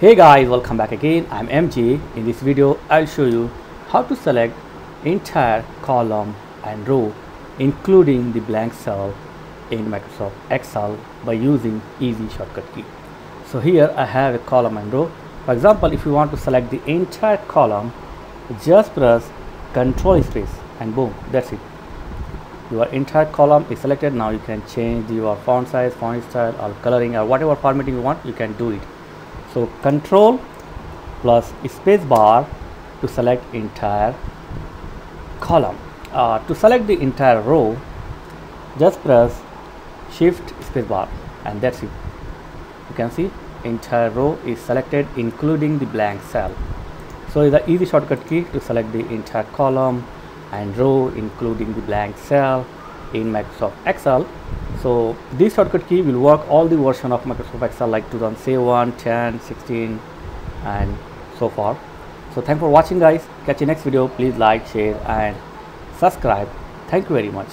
Hey guys, welcome back again. I'm MJ In this video, I'll show you how to select entire column and row including the blank cell in Microsoft Excel by using easy shortcut key. So here I have a column and row. For example, if you want to select the entire column, just press control space and boom, that's it. Your entire column is selected. Now you can change your font size, font style or coloring or whatever formatting you want, you can do it so control plus space bar to select entire column. Uh, to select the entire row just press shift space bar and that's it. You can see entire row is selected including the blank cell. So the easy shortcut key to select the entire column and row including the blank cell in Microsoft Excel so this shortcut key will work all the version of Microsoft Excel like 2007, 10, 16 and so far. So thanks for watching guys. Catch you next video. Please like, share and subscribe. Thank you very much.